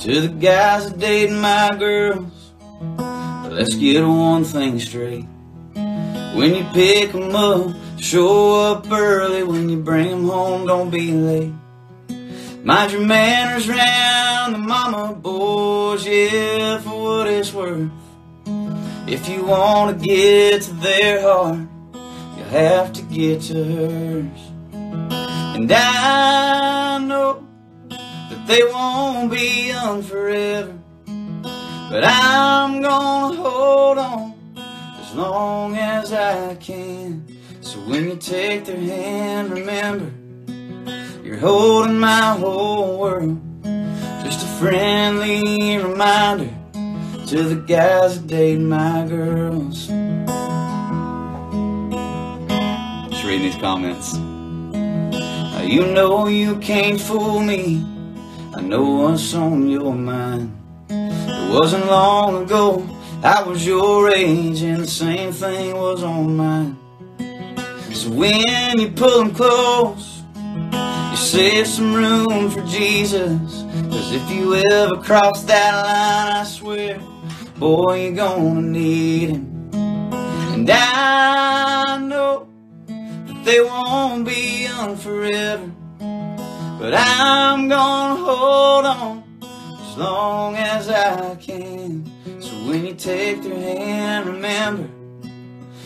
To the guys that date my girls, let's get one thing straight. When you pick 'em up, show up early. When you bring 'em home, don't be late. Mind your manners round the mama boys, yeah, for what it's worth. If you wanna get to their heart, you have to get to hers. And I they won't be young forever, but I'm gonna hold on as long as I can. So when you take their hand, remember you're holding my whole world. Just a friendly reminder to the guys that date my girls. Just reading these comments. Now, you know you can't fool me. I know what's on your mind. It wasn't long ago I was your age and the same thing was on mine. So when you pull them close, you save some room for Jesus. Cause if you ever cross that line, I swear, boy, you're gonna need him. And I know that they won't be young forever. But I'm gonna hold on as long as I can. So when you take their hand, remember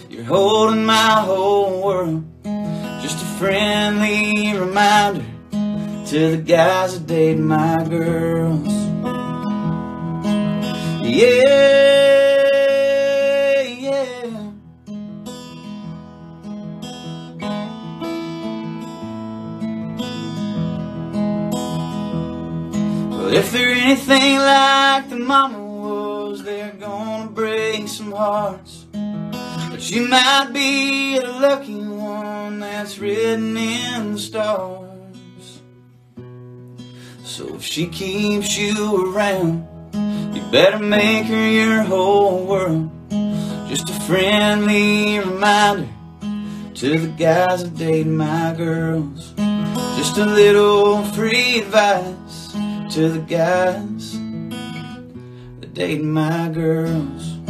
you're holding my whole world. Just a friendly reminder to the guys that date my girls. Yeah, If they're anything like the mama was, they're gonna break some hearts. But you might be a lucky one that's written in the stars. So if she keeps you around, you better make her your whole world. Just a friendly reminder to the guys that date my girls. Just a little free advice to the guys that date my girls.